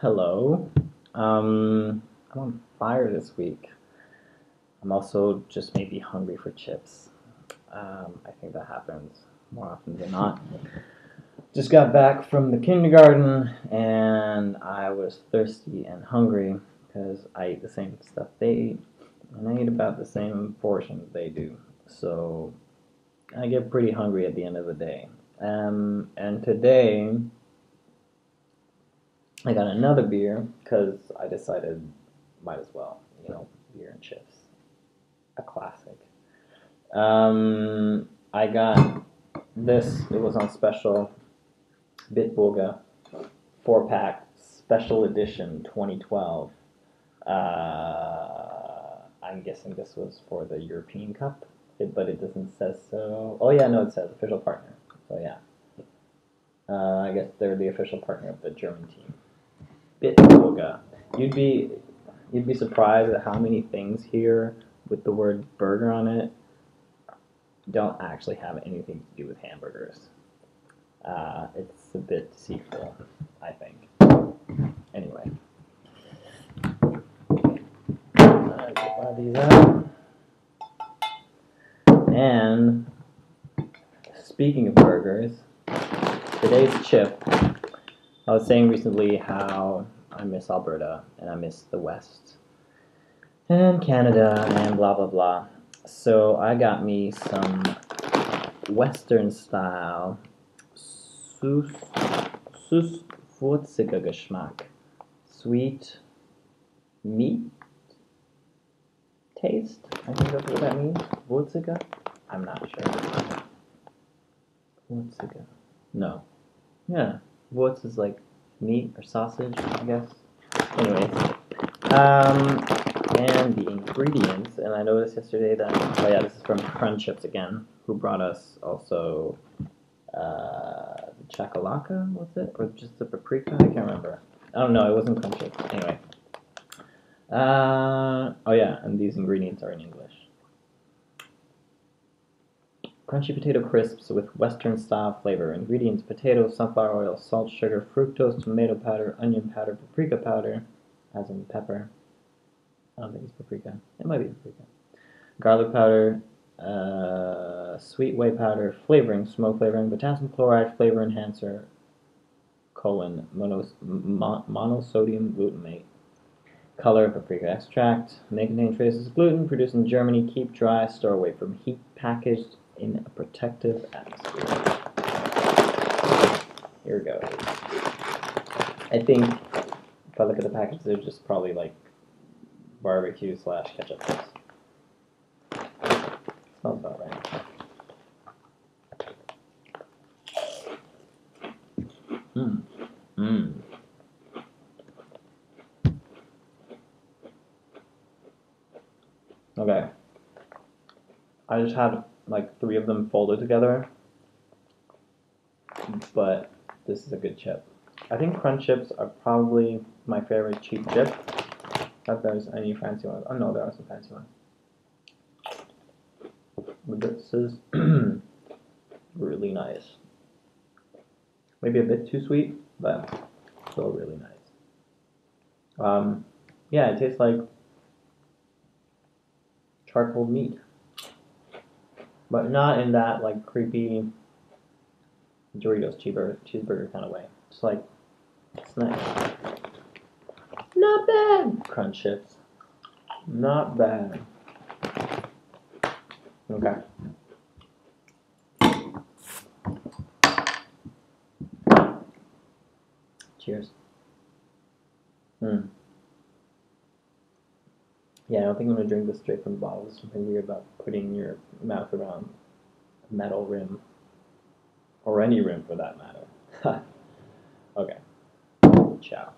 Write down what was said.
Hello. Um, I'm on fire this week. I'm also just maybe hungry for chips. Um, I think that happens more often than not. Just got back from the kindergarten and I was thirsty and hungry because I eat the same stuff they eat and I eat about the same portions they do. So I get pretty hungry at the end of the day. Um, and today I got another beer because I decided might as well, you know, beer and chips, a classic. Um, I got this. It was on special, Bitburger, four pack, special edition, 2012. Uh, I'm guessing this was for the European Cup, it, but it doesn't say so. Oh yeah, no, it says official partner. So yeah. Uh, I guess they're the official partner of the German team. Bitburger. You'd be you'd be surprised at how many things here with the word burger on it don't actually have anything to do with hamburgers. Uh, it's a bit deceitful, I think. Anyway. Get these out. And speaking of burgers, today's chip I was saying recently how I miss Alberta and I miss the West and Canada and blah blah blah. So I got me some Western style Süß, Geschmack. Sweet meat taste? I think that's what that means. Wurziger? I'm not sure. Wurziger. No. Yeah. Wurz is like meat or sausage, I guess. Anyways, um, and the ingredients, and I noticed yesterday that, oh yeah, this is from Crunchips again, who brought us also uh, chakalaka, was it? Or just the paprika? I can't remember. I don't know, it wasn't Crunchips. Anyway. Uh, oh yeah, and these ingredients are in English. Crunchy potato crisps with western style flavor. Ingredients potato, sunflower oil, salt, sugar, fructose, tomato powder, onion powder, paprika powder, as in pepper. I don't think it's paprika. It might be paprika. Garlic powder, uh, sweet whey powder, flavoring, smoke flavoring, potassium chloride, flavor enhancer, colon, monos, mo monosodium glutamate. Color, paprika extract. May contain traces of gluten. Produced in Germany. Keep dry. Store away from heat. Packaged in a protective atmosphere. Here we go. I think if I look at the package, they're just probably like barbecue slash ketchup. Smells about right. Mmm. Mmm. Okay. I just had like three of them folded together, but this is a good chip. I think Crunchips are probably my favorite cheap chip. If there's any fancy ones. Oh no, there are some fancy ones. But this is really nice. Maybe a bit too sweet, but still really nice. Um, yeah, it tastes like charcoal meat but not in that like creepy Doritos cheeseburger, cheeseburger kind of way. It's like it's nice. Not bad. Crunchips. Not bad. Okay. Cheers. Hmm. Yeah, I don't think I'm gonna drink this straight from the bottle. There's something weird about putting your mouth around a metal rim. Or any rim for that matter. okay. Ciao.